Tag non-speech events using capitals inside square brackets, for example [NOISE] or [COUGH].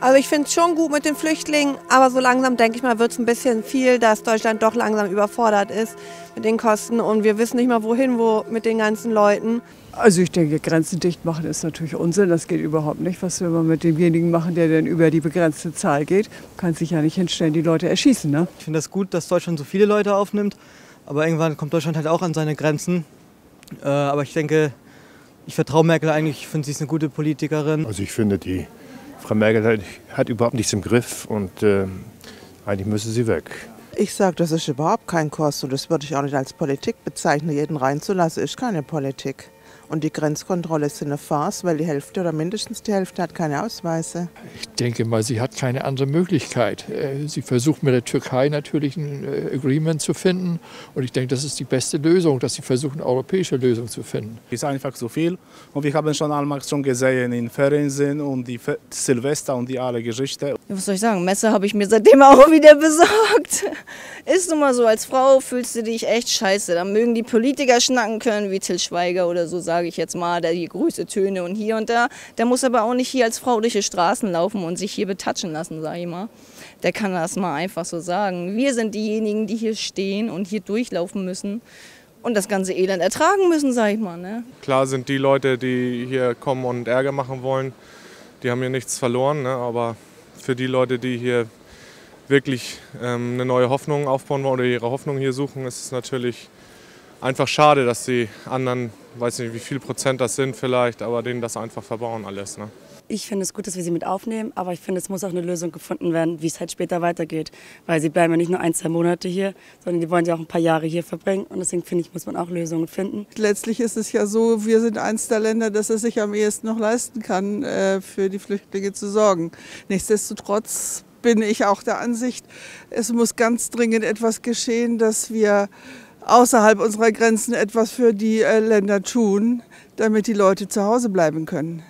Also ich finde es schon gut mit den Flüchtlingen, aber so langsam denke ich mal, wird es ein bisschen viel, dass Deutschland doch langsam überfordert ist mit den Kosten und wir wissen nicht mal wohin, wo mit den ganzen Leuten. Also ich denke, Grenzen dicht machen ist natürlich Unsinn. Das geht überhaupt nicht. Was will man mit demjenigen machen, der dann über die begrenzte Zahl geht? Kann sich ja nicht hinstellen, die Leute erschießen. Ne? Ich finde das gut, dass Deutschland so viele Leute aufnimmt. Aber irgendwann kommt Deutschland halt auch an seine Grenzen. Äh, aber ich denke, ich vertraue Merkel eigentlich. Ich finde, sie ist eine gute Politikerin. Also ich finde, die Frau Merkel hat, hat überhaupt nichts im Griff und äh, eigentlich müsse sie weg. Ich sage, das ist überhaupt kein Kost und das würde ich auch nicht als Politik bezeichnen. Jeden reinzulassen ist keine Politik. Und die Grenzkontrolle ist eine Farce, weil die Hälfte oder mindestens die Hälfte hat keine Ausweise. Ich denke mal, sie hat keine andere Möglichkeit. Äh, sie versucht mit der Türkei natürlich ein äh, Agreement zu finden. Und ich denke, das ist die beste Lösung, dass sie versuchen, eine europäische Lösung zu finden. Es ist einfach zu viel. Und wir haben schon einmal schon gesehen in Fernsehen und die Silvester und die alle Geschichte. Was soll ich sagen? Messer habe ich mir seitdem auch [LAUGHS] wieder besorgt. Ist nun mal so, als Frau fühlst du dich echt scheiße. Da mögen die Politiker schnacken können, wie Till Schweiger oder so, sage ich jetzt mal, der hier Grüße Töne und hier und da. Der muss aber auch nicht hier als Frau durch die Straßen laufen und sich hier betatschen lassen, sage ich mal. Der kann das mal einfach so sagen. Wir sind diejenigen, die hier stehen und hier durchlaufen müssen und das ganze Elend ertragen müssen, sage ich mal. Ne? Klar sind die Leute, die hier kommen und Ärger machen wollen, die haben hier nichts verloren, ne? aber für die Leute, die hier wirklich ähm, eine neue Hoffnung aufbauen wollen oder ihre Hoffnung hier suchen, ist es natürlich einfach schade, dass die anderen, weiß nicht wie viel Prozent das sind vielleicht, aber denen das einfach verbauen alles. Ne? Ich finde es gut, dass wir sie mit aufnehmen, aber ich finde, es muss auch eine Lösung gefunden werden, wie es halt später weitergeht. Weil sie bleiben ja nicht nur ein, zwei Monate hier, sondern die wollen ja auch ein paar Jahre hier verbringen. Und deswegen finde ich, muss man auch Lösungen finden. Letztlich ist es ja so, wir sind eines der Länder, das es sich am ehesten noch leisten kann, äh, für die Flüchtlinge zu sorgen. Nichtsdestotrotz bin ich auch der Ansicht, es muss ganz dringend etwas geschehen, dass wir außerhalb unserer Grenzen etwas für die äh, Länder tun, damit die Leute zu Hause bleiben können.